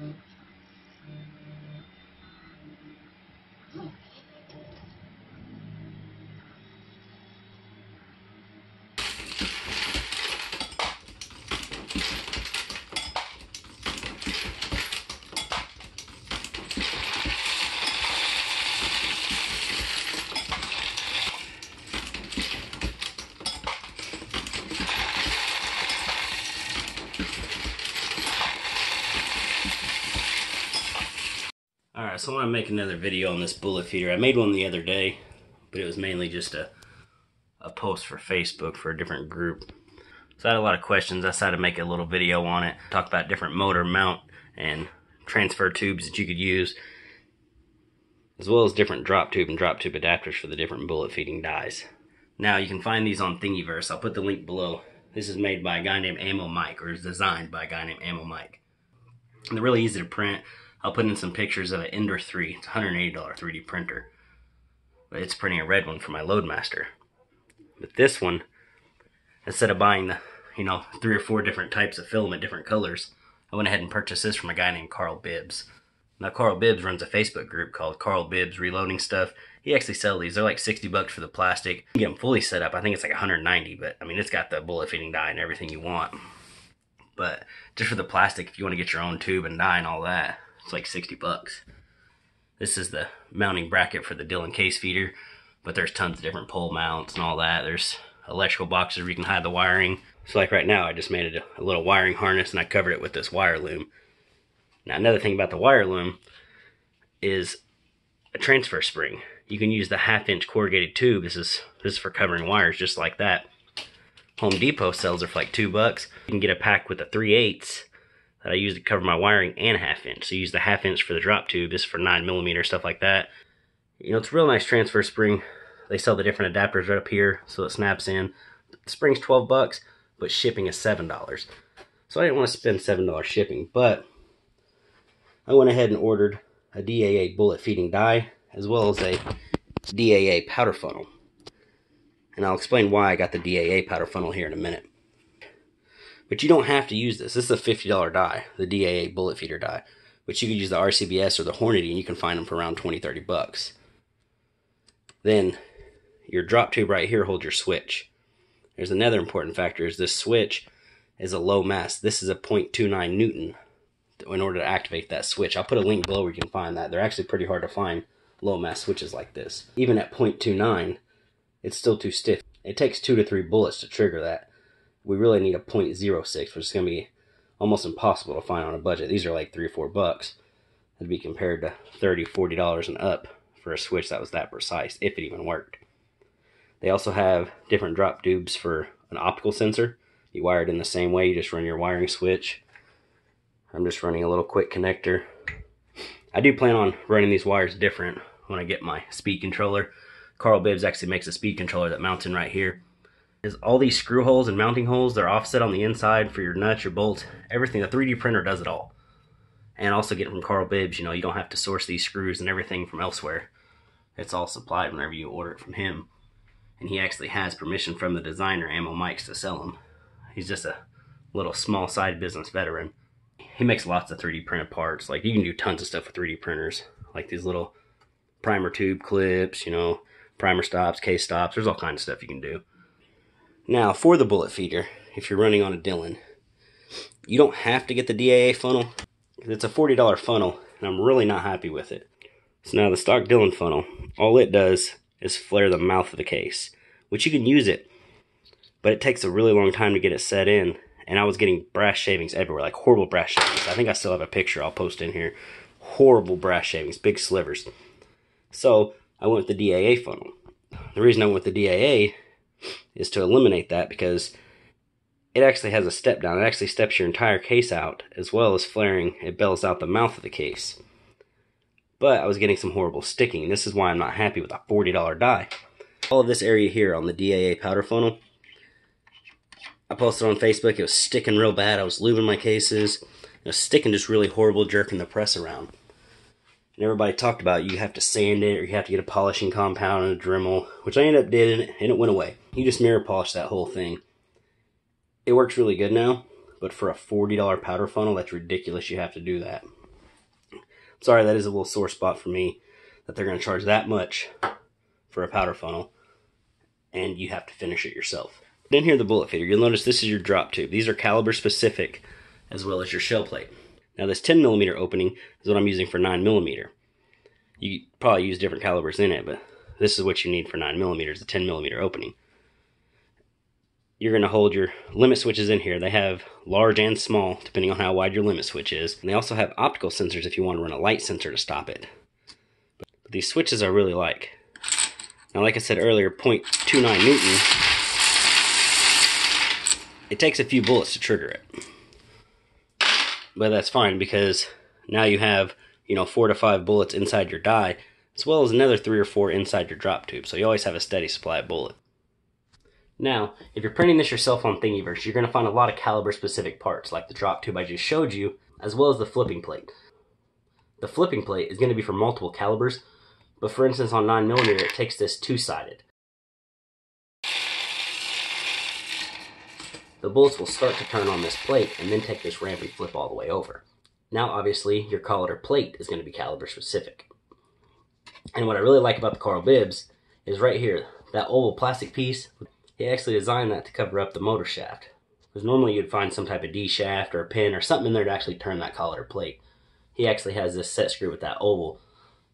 Mm-hmm. So I want to make another video on this bullet feeder. I made one the other day, but it was mainly just a, a post for Facebook for a different group. So I had a lot of questions. I decided to make a little video on it, talk about different motor mount and transfer tubes that you could use, as well as different drop tube and drop tube adapters for the different bullet feeding dies. Now you can find these on Thingiverse. I'll put the link below. This is made by a guy named Ammo Mike, or is designed by a guy named Ammo Mike. And they're really easy to print. I'll put in some pictures of an Ender 3. It's a $180 3D printer. But it's printing a red one for my Loadmaster. But this one, instead of buying the, you know, three or four different types of filament, different colors, I went ahead and purchased this from a guy named Karl Bibbs. Now, Karl Bibbs runs a Facebook group called Karl Bibbs Reloading Stuff. He actually sells these. They're like 60 bucks for the plastic. You get them fully set up. I think it's like 190, but I mean, it's got the bullet feeding die and everything you want. But just for the plastic, if you want to get your own tube and die and all that, it's like 60 bucks. This is the mounting bracket for the Dillon case feeder, but there's tons of different pole mounts and all that. There's electrical boxes where you can hide the wiring. So like right now, I just made it a, a little wiring harness and I covered it with this wire loom. Now another thing about the wire loom is a transfer spring. You can use the half inch corrugated tube. This is this is for covering wires just like that. Home Depot sells it for like two bucks. You can get a pack with a 3 eighths that I use to cover my wiring and half inch. So you use the half inch for the drop tube, this is for 9 millimeter, stuff like that. You know, it's a real nice transfer spring. They sell the different adapters right up here, so it snaps in. The spring's 12 bucks, but shipping is $7. So I didn't want to spend $7 shipping, but I went ahead and ordered a DAA bullet feeding die, as well as a DAA powder funnel. And I'll explain why I got the DAA powder funnel here in a minute. But you don't have to use this. This is a $50 die, the DAA bullet feeder die. But you could use the RCBS or the Hornady and you can find them for around 20, 30 bucks. Then your drop tube right here holds your switch. There's another important factor is this switch is a low mass. This is a 0.29 Newton in order to activate that switch. I'll put a link below where you can find that. They're actually pretty hard to find low mass switches like this. Even at 0.29, it's still too stiff. It takes two to three bullets to trigger that we really need a 0.06, which is going to be almost impossible to find on a budget. These are like three or four bucks. That'd be compared to 30 $40 and up for a switch that was that precise, if it even worked. They also have different drop tubes for an optical sensor. You wire it in the same way, you just run your wiring switch. I'm just running a little quick connector. I do plan on running these wires different when I get my speed controller. Karl Bibbs actually makes a speed controller that mounts in right here is all these screw holes and mounting holes, they're offset on the inside for your nuts, your bolts, everything. The 3D printer does it all. And also get it from Karl Bibbs, you know, you don't have to source these screws and everything from elsewhere. It's all supplied whenever you order it from him. And he actually has permission from the designer, Ammo Mikes, to sell them. He's just a little small side business veteran. He makes lots of 3D printed parts. Like, you can do tons of stuff with 3D printers. Like these little primer tube clips, you know, primer stops, case stops. There's all kinds of stuff you can do. Now, for the bullet feeder, if you're running on a Dillon, you don't have to get the DAA funnel. It's a $40 funnel, and I'm really not happy with it. So now the stock Dillon funnel, all it does is flare the mouth of the case, which you can use it, but it takes a really long time to get it set in, and I was getting brass shavings everywhere, like horrible brass shavings. I think I still have a picture I'll post in here. Horrible brass shavings, big slivers. So I went with the DAA funnel. The reason I went with the DAA is to eliminate that because it actually has a step down. It actually steps your entire case out as well as flaring. It bells out the mouth of the case. But I was getting some horrible sticking. This is why I'm not happy with a $40 die. All of this area here on the DAA powder funnel, I posted on Facebook. It was sticking real bad. I was lubing my cases. It was sticking just really horrible, jerking the press around. And everybody talked about you have to sand it or you have to get a polishing compound and a Dremel, which I ended up doing and it went away. You just mirror polish that whole thing. It works really good now, but for a $40 powder funnel, that's ridiculous you have to do that. Sorry, that is a little sore spot for me that they're going to charge that much for a powder funnel and you have to finish it yourself. Then here the bullet feeder. You'll notice this is your drop tube. These are caliber specific as well as your shell plate. Now this 10 millimeter opening is what I'm using for 9 millimeter. You probably use different calibers in it, but this is what you need for 9 millimeters, the 10 millimeter opening. You're going to hold your limit switches in here. They have large and small, depending on how wide your limit switch is. And they also have optical sensors if you want to run a light sensor to stop it. But these switches I really like. Now, like I said earlier, 0.29 Newton, it takes a few bullets to trigger it. But that's fine because now you have, you know, four to five bullets inside your die, as well as another three or four inside your drop tube. So you always have a steady supply of bullet. Now, if you're printing this yourself on Thingiverse, you're going to find a lot of caliber specific parts, like the drop tube I just showed you, as well as the flipping plate. The flipping plate is going to be for multiple calibers, but for instance, on 9mm, it takes this two-sided. The bullets will start to turn on this plate and then take this ramp and flip all the way over. Now, obviously, your collar plate is going to be caliber specific. And what I really like about the Karl Bibbs is right here, that oval plastic piece, he actually designed that to cover up the motor shaft. Because normally you'd find some type of D shaft or a pin or something in there to actually turn that collar plate. He actually has this set screw with that oval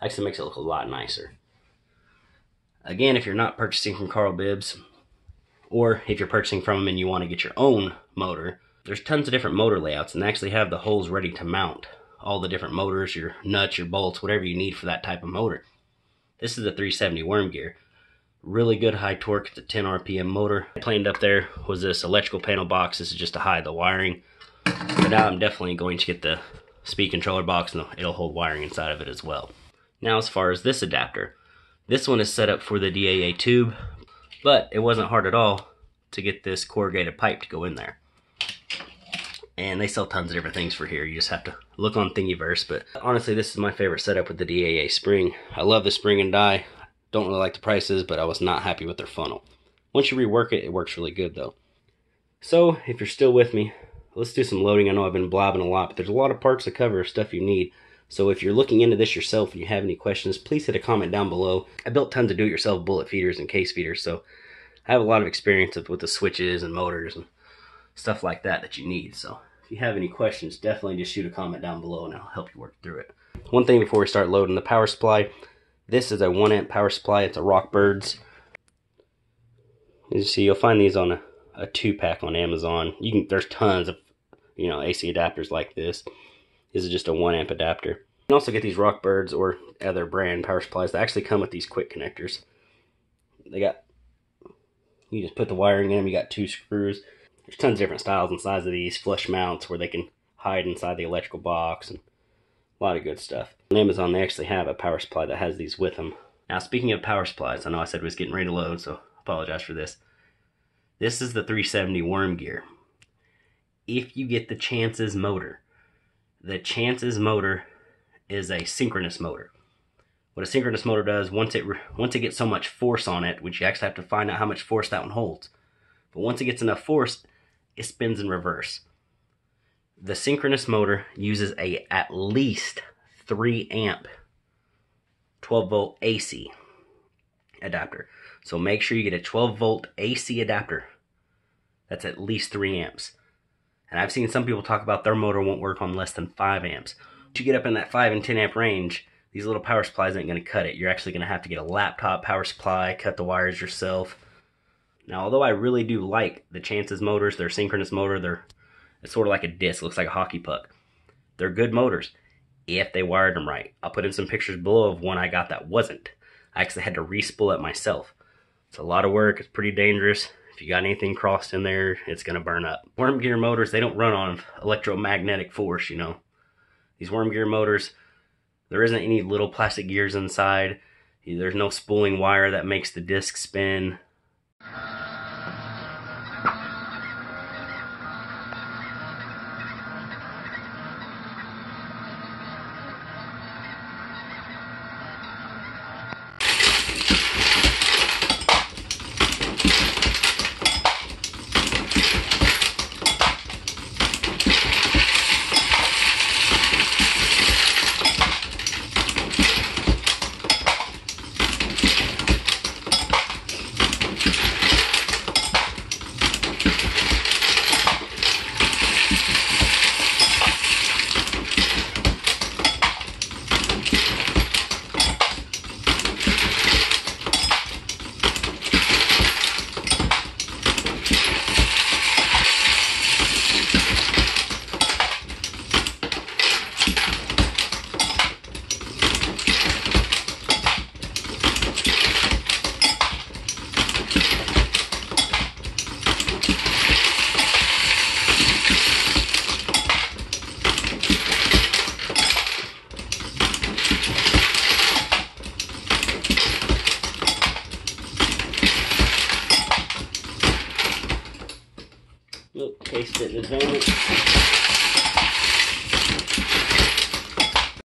Actually makes it look a lot nicer. Again, if you're not purchasing from Karl Bibbs, or if you're purchasing from them and you want to get your own motor, there's tons of different motor layouts and they actually have the holes ready to mount all the different motors, your nuts, your bolts, whatever you need for that type of motor. This is a 370 worm gear. Really good high torque. It's a 10 RPM motor. Planed up there was this electrical panel box. This is just to hide the wiring. But now I'm definitely going to get the speed controller box and it'll hold wiring inside of it as well. Now as far as this adapter, this one is set up for the DAA tube, but it wasn't hard at all to get this corrugated pipe to go in there. And they sell tons of different things for here. You just have to look on Thingiverse. But honestly, this is my favorite setup with the DAA spring. I love the spring and die. Don't really like the prices, but I was not happy with their funnel. Once you rework it, it works really good though. So, if you're still with me, let's do some loading. I know I've been blabbing a lot, but there's a lot of parts to cover, stuff you need. So if you're looking into this yourself and you have any questions, please hit a comment down below. I built tons of do-it-yourself bullet feeders and case feeders, so I have a lot of experience with the switches and motors and stuff like that that you need. So if you have any questions, definitely just shoot a comment down below and I'll help you work through it. One thing before we start loading the power supply, this is a 1 amp power supply. It's a Rockbirds. As you see, you'll find these on a, a two pack on Amazon. You can there's tons of you know AC adapters like this. This is just a 1 amp adapter. You can also get these Rockbirds or other brand power supplies that actually come with these quick connectors. They got, you just put the wiring in them, you got two screws. There's tons of different styles and sizes of these flush mounts where they can hide inside the electrical box and a lot of good stuff. On Amazon, they actually have a power supply that has these with them. Now, speaking of power supplies, I know I said we was getting ready to load, so apologize for this. This is the 370 worm gear. If you get the Chances motor, the Chances motor is a synchronous motor. What a synchronous motor does, once it once it gets so much force on it, which you actually have to find out how much force that one holds, but once it gets enough force, it spins in reverse. The synchronous motor uses a at least 3 amp 12 volt AC adapter. So make sure you get a 12 volt AC adapter. That's at least 3 amps. And I've seen some people talk about their motor won't work on less than 5 amps. To get up in that 5 and 10 amp range, these little power supplies ain't going to cut it. You're actually going to have to get a laptop power supply, cut the wires yourself. Now, although I really do like the Chances motors, their synchronous motor, they're it's sort of like a disc, looks like a hockey puck. They're good motors if they wired them right. I'll put in some pictures below of one I got that wasn't. I actually had to re-spool it myself. It's a lot of work, it's pretty dangerous. If you got anything crossed in there, it's going to burn up. Worm gear motors, they don't run on electromagnetic force, you know. These worm gear motors, there isn't any little plastic gears inside. There's no spooling wire that makes the disc spin.